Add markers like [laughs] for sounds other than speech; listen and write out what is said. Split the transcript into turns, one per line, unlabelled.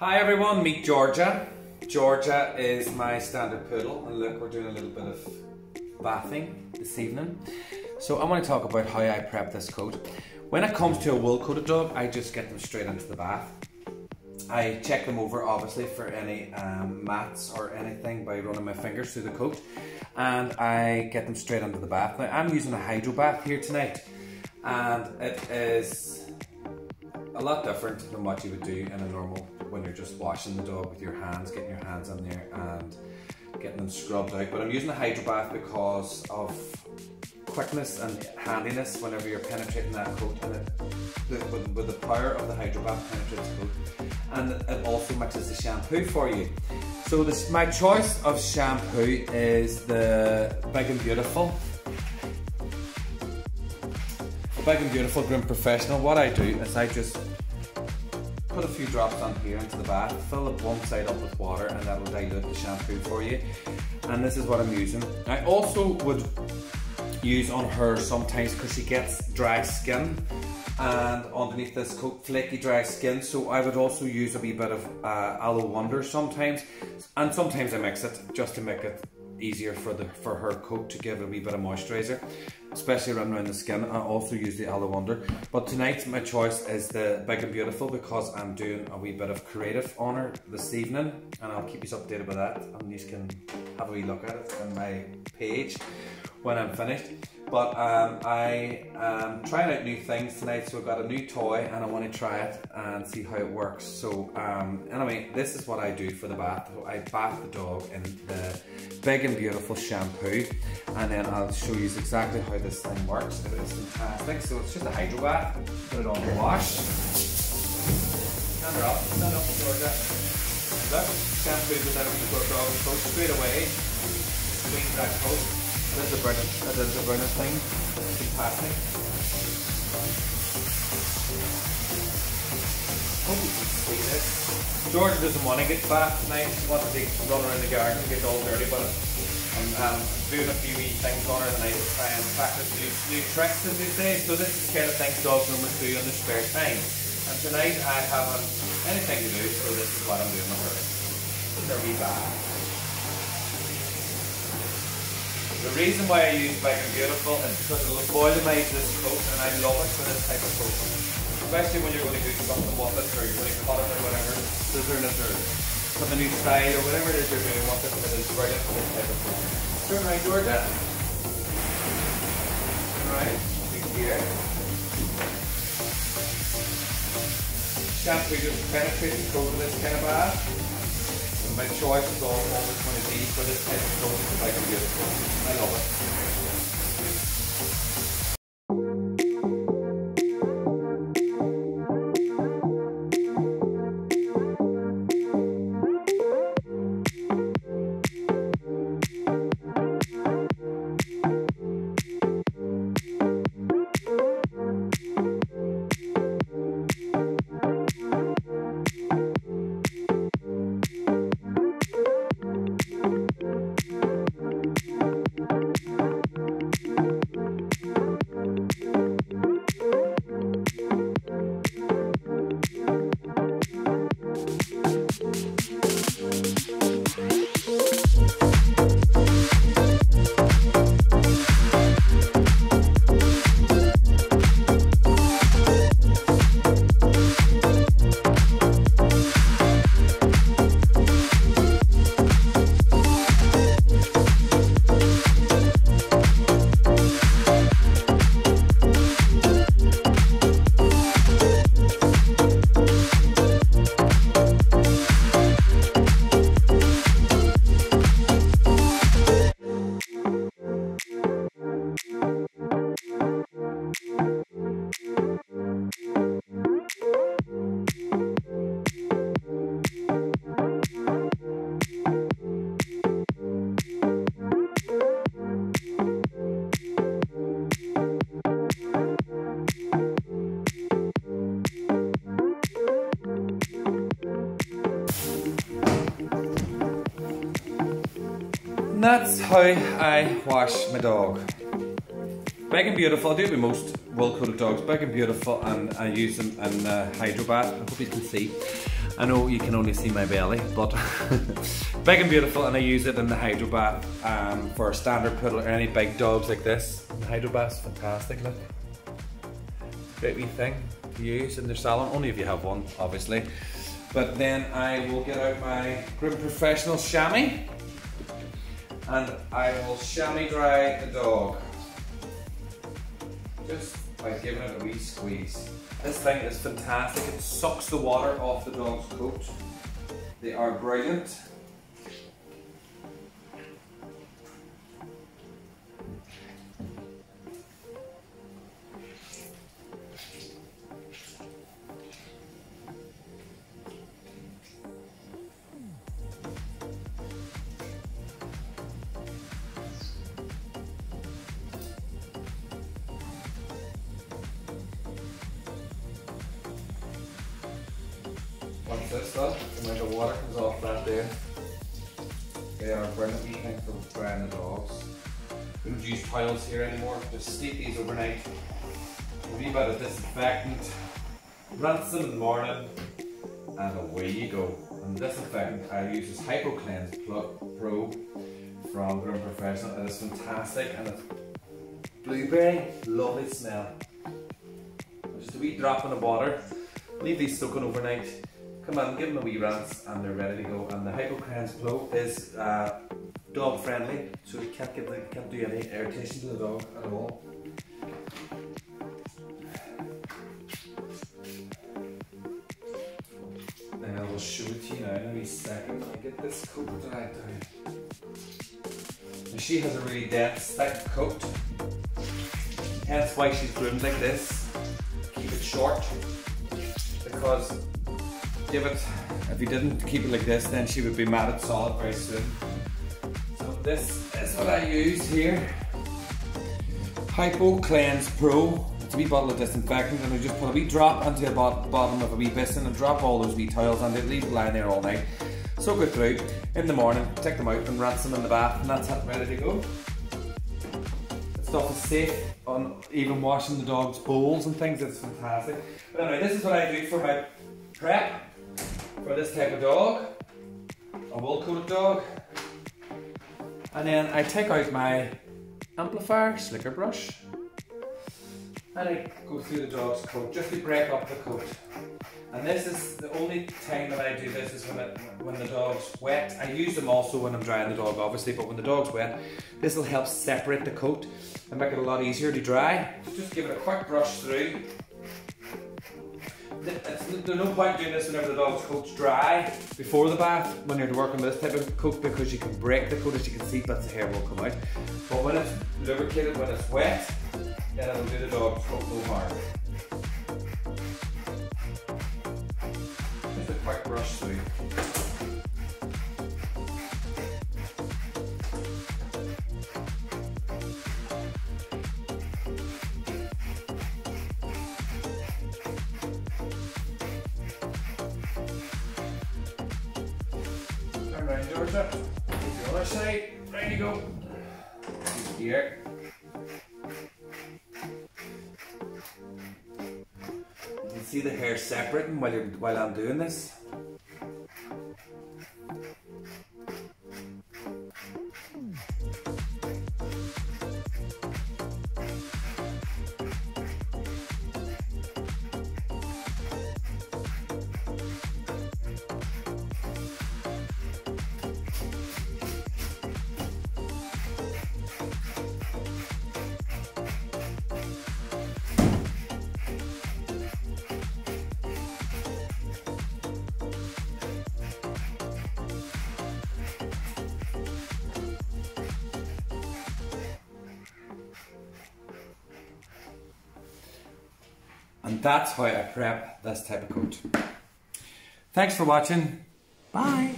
Hi everyone, meet Georgia. Georgia is my standard poodle and look we're doing a little bit of bathing this evening. So I want to talk about how I prep this coat. When it comes to a wool coated dog, I just get them straight into the bath. I check them over obviously for any um, mats or anything by running my fingers through the coat and I get them straight into the bath. Now I'm using a hydro bath here tonight and it is a lot different than what you would do in a normal when you're just washing the dog with your hands, getting your hands in there and getting them scrubbed out. But I'm using a hydro bath because of quickness and handiness whenever you're penetrating that coat and it, the, with, with, the power of the hydro bath penetrates the coat and it also mixes the shampoo for you. So this, my choice of shampoo is the Big and Beautiful. The Big and Beautiful Groom Professional. What I do is I just put a few drops on here into the bath, fill up one side up with water and that will dilute the shampoo for you. And this is what I'm using. I also would use on her sometimes because she gets dry skin and underneath this coat flaky dry skin so I would also use a wee bit of uh, aloe wonder sometimes and sometimes I mix it just to make it easier for the for her coat to give a wee bit of moisturizer especially around, around the skin. I also use the aloe wonder. But tonight my choice is the big and beautiful because I'm doing a wee bit of creative on her this evening and I'll keep you updated with that. And you can have a wee look at it on my page when I'm finished. But um, I am trying out new things tonight, so I've got a new toy and I want to try it and see how it works. So um, anyway, this is what I do for the bath. I bath the dog in the big and beautiful shampoo and then I'll show you exactly how this thing works. It is fantastic. So it's just a hydro bath, put it on the wash. Stand her up, stand up, Georgia. Look, shampoo goes out the dog straight away. Squeeze that coat. That's a burner. That is a burner thing. Fantastic. Hope you can see this. George doesn't want to get fat tonight. He wants to run around the garden and get all dirty, but I'm um, doing a few wee things on her tonight to try and practice new, new tricks, as they say. So this is kind of things dogs normally do in their spare time. And tonight I haven't anything to do, so this is what I'm doing with her. Their wee bath. The reason why I use and Beautiful is because it will volumize this coat and I love it for this type of coat. Especially when you're going to do something with it or you're going to cut it or whatever, scissoring it or some new style or whatever it is you're doing with it, it is brilliant for this type of coat. Turn right, Georgia. Turn right, big here. Shampoo just penetrates the coat of this kind of my choice is always going to be for this type of product if I can get. I love it. That's how I wash my dog. Big and beautiful, I do it with most well-coated dogs, big and beautiful and I use them in the hydro bath, I hope you can see. I know you can only see my belly, but [laughs] big and beautiful, and I use it in the hydro bath um, for a standard poodle or any big dogs like this. The hydro bath's fantastic, look. Great wee thing to use in their salon, only if you have one, obviously. But then I will get out my Groom Professional chamois and I will chamois dry the dog. Just by giving it a wee squeeze. This thing is fantastic. It sucks the water off the dog's coat. They are brilliant. This does, the amount of water comes off that there. They are wee things for the dogs. We don't use towels here anymore, just steep these overnight. A wee bit of disinfectant, rinse them in the morning, and away you go. And the disinfectant I use is HypoCleanse Pro from Groom Professional. It is fantastic and it's blueberry, lovely smell. Just a wee drop in the water, leave these soaking overnight come on, give them a wee rinse and they're ready to go. And the HypoCleanse Pro is uh, dog friendly, so it can't, give can't do any irritation to the dog at all. Then I will show it to you now in a second. I get this coat dried down. Now she has a really dense, thick coat. Hence why she's groomed like this. Keep it short because it, if you didn't keep it like this, then she would be matted solid very soon. So this is what I use here. Hypo Cleanse Pro. It's a wee bottle of disinfectant and I just put a wee drop into the bottom of a wee basin and drop all those wee towels and they leave it lying there all night. Soak it through. In the morning, take them out and rinse them in the bath and that's it, ready to go. Stuff is safe on even washing the dog's bowls and things, it's fantastic. But anyway, this is what I do for my prep for this type of dog, a wool coated dog. And then I take out my amplifier slicker brush and I go through the dog's coat just to break up the coat. And this is the only time that I do this is when, it, when the dog's wet. I use them also when I'm drying the dog obviously, but when the dog's wet, this will help separate the coat and make it a lot easier to dry. Just give it a quick brush through there's no point doing this whenever the dog's coat's dry before the bath when you're working with this type of coat because you can break the coat as you can see bits of hair will come out. But when it's lubricated, when it's wet, then it'll do the dog's coat no harm. Georgia. The other side, ready to go. Here. You can see the hair separating while, you're, while I'm doing this. And that's how I prep this type of coat. Thanks for watching. Bye.